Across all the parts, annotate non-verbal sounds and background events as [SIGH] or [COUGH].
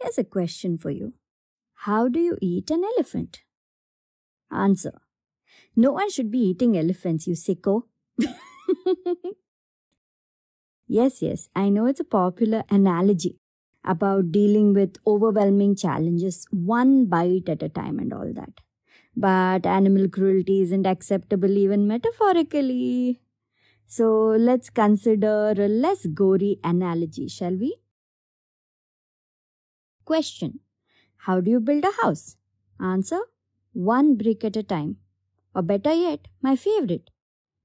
Here's a question for you How do you eat an elephant? Answer No one should be eating elephants, you sicko. [LAUGHS] yes, yes, I know it's a popular analogy about dealing with overwhelming challenges one bite at a time and all that. But animal cruelty isn't acceptable even metaphorically. So let's consider a less gory analogy, shall we? Question How do you build a house? Answer One brick at a time. Or better yet, my favorite.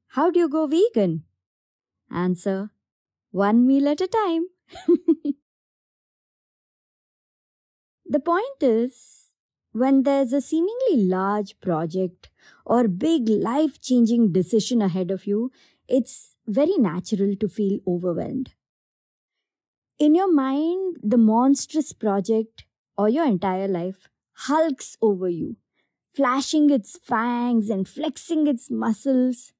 How do you go vegan? Answer One meal at a time. [LAUGHS] the point is, when there's a seemingly large project or big life changing decision ahead of you, it's very natural to feel overwhelmed. In your mind, the monstrous project or your entire life hulks over you, flashing its fangs and flexing its muscles.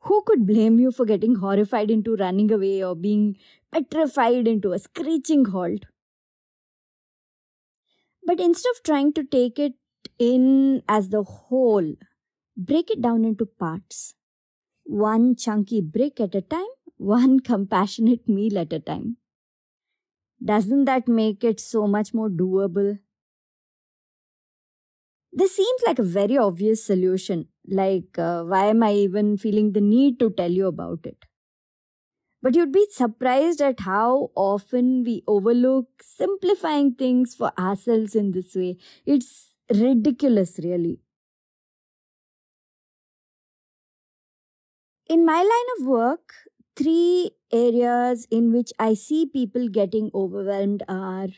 Who could blame you for getting horrified into running away or being petrified into a screeching halt? But instead of trying to take it in as the whole, break it down into parts. One chunky brick at a time, [LAUGHS] one compassionate meal at a time. Doesn't that make it so much more doable? This seems like a very obvious solution. Like, uh, why am I even feeling the need to tell you about it? But you'd be surprised at how often we overlook simplifying things for ourselves in this way. It's ridiculous, really. In my line of work, three areas in which I see people getting overwhelmed are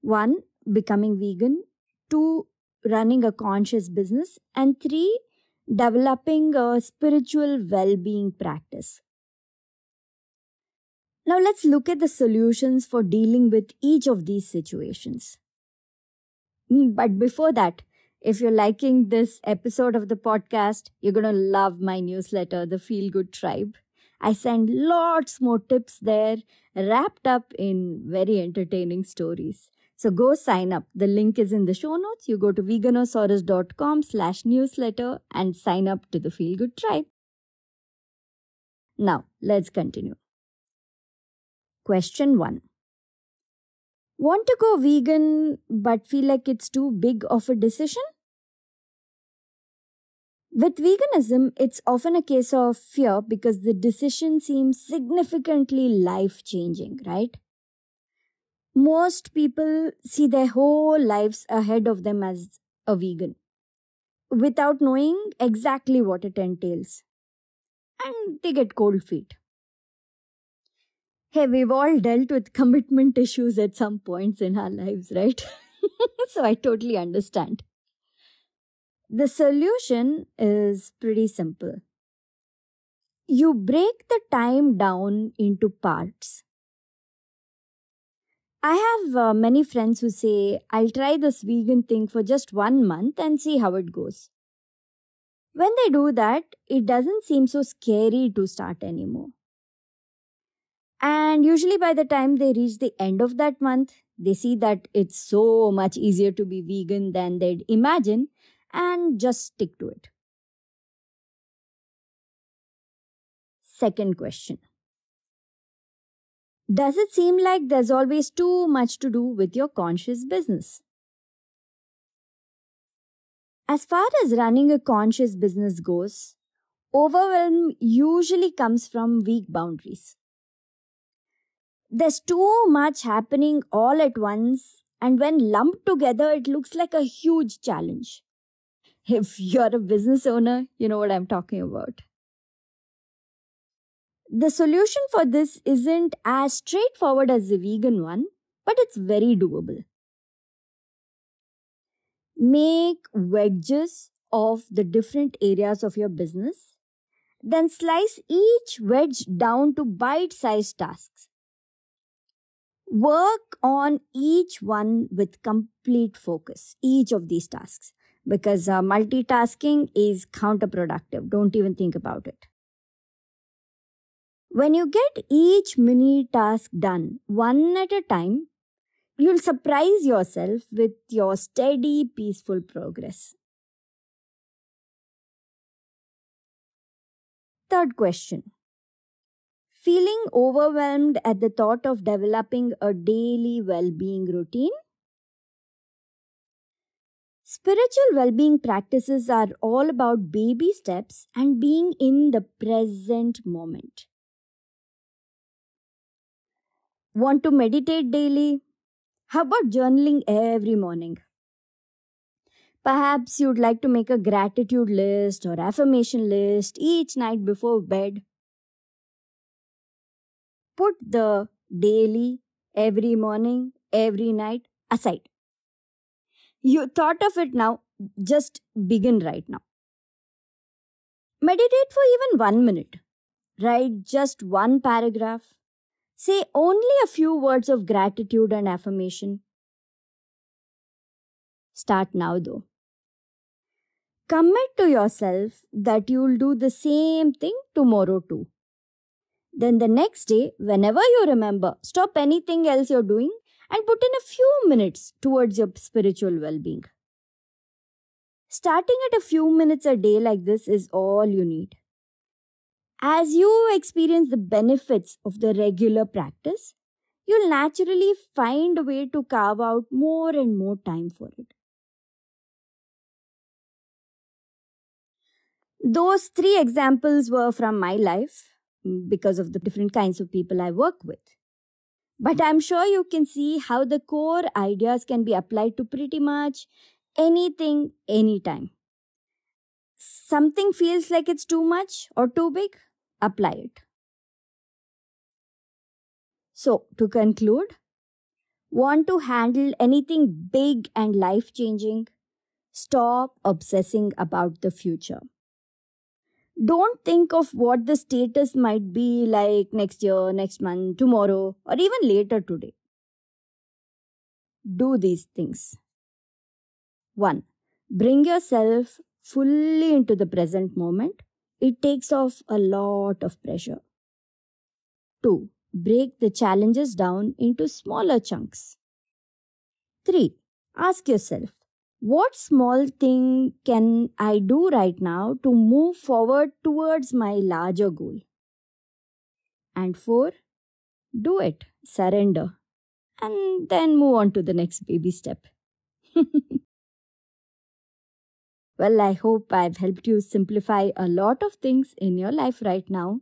one, becoming vegan, two, running a conscious business, and three, developing a spiritual well being practice. Now, let's look at the solutions for dealing with each of these situations. Hmm, but before that, if you're liking this episode of the podcast, you're going to love my newsletter, The Feel Good Tribe. I send lots more tips there, wrapped up in very entertaining stories. So go sign up. The link is in the show notes. You go to veganosaurus.com slash newsletter and sign up to the Feel Good Tribe. Now, let's continue. Question 1. Want to go vegan but feel like it's too big of a decision? With veganism, it's often a case of fear because the decision seems significantly life changing, right? Most people see their whole lives ahead of them as a vegan without knowing exactly what it entails. And they get cold feet. Hey, we've all dealt with commitment issues at some points in our lives, right? [LAUGHS] so I totally understand. The solution is pretty simple. You break the time down into parts. I have uh, many friends who say, I'll try this vegan thing for just one month and see how it goes. When they do that, it doesn't seem so scary to start anymore. And usually, by the time they reach the end of that month, they see that it's so much easier to be vegan than they'd imagine and just stick to it. Second question Does it seem like there's always too much to do with your conscious business? As far as running a conscious business goes, overwhelm usually comes from weak boundaries. There's too much happening all at once, and when lumped together, it looks like a huge challenge. If you're a business owner, you know what I'm talking about. The solution for this isn't as straightforward as the vegan one, but it's very doable. Make wedges of the different areas of your business, then slice each wedge down to bite sized tasks. Work on each one with complete focus, each of these tasks because uh, multitasking is counterproductive. Don't even think about it. When you get each mini task done one at a time, you'll surprise yourself with your steady, peaceful progress. Third question Feeling overwhelmed at the thought of developing a daily well being routine? Spiritual well being practices are all about baby steps and being in the present moment. Want to meditate daily? How about journaling every morning? Perhaps you'd like to make a gratitude list or affirmation list each night before bed. Put the daily, every morning, every night aside you thought of it now, just begin right now. Meditate for even one minute. Write just one paragraph. Say only a few words of gratitude and affirmation. Start now though. Commit to yourself that you'll do the same thing tomorrow too. Then the next day, whenever you remember, stop anything else you're doing and put in a few minutes towards your spiritual well being. Starting at a few minutes a day like this is all you need. As you experience the benefits of the regular practice, you'll naturally find a way to carve out more and more time for it. Those three examples were from my life because of the different kinds of people I work with. But I'm sure you can see how the core ideas can be applied to pretty much anything, anytime. Something feels like it's too much or too big, apply it. So, to conclude, want to handle anything big and life changing? Stop obsessing about the future don't think of what the status might be like next year, next month, tomorrow, or even later today. Do these things. 1. Bring yourself fully into the present moment. It takes off a lot of pressure. 2. Break the challenges down into smaller chunks. 3. Ask yourself what small thing can I do right now to move forward towards my larger goal? And four, do it, surrender, and then move on to the next baby step. [LAUGHS] well, I hope I've helped you simplify a lot of things in your life right now.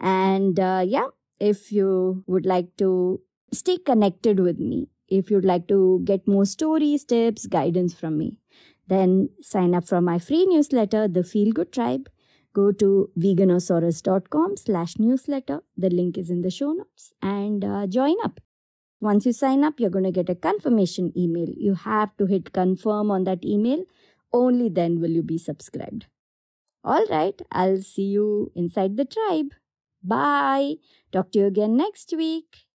And uh, yeah, if you would like to stay connected with me, if you'd like to get more stories, tips, guidance from me, then sign up for my free newsletter, The Feel Good Tribe. Go to veganosaurus.com slash newsletter. The link is in the show notes and uh, join up. Once you sign up, you're going to get a confirmation email. You have to hit confirm on that email. Only then will you be subscribed. All right, I'll see you inside the tribe. Bye. Talk to you again next week.